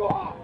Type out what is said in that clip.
go off.